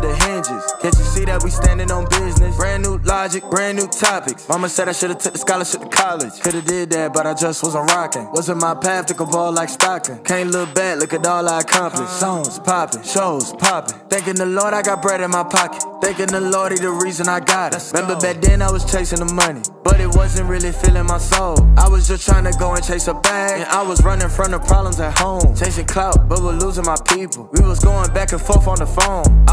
with the hinges. Can't you see that we standing on business? Brand new logic, brand new topics. Mama said I should've took the scholarship to college. Could've did that, but I just wasn't rocking. Wasn't my path to go ball like Stockton. Can't look back, look at all I accomplished. Songs popping, shows popping. Thanking the Lord I got bread in my pocket. Thanking the Lord he the reason I got it. Remember back then I was chasing the money, but it wasn't really filling my soul. I was just trying to go and chase a bag, and I was running from the problems at home. Chasing clout, but we're losing my people. We was going back and forth on the phone.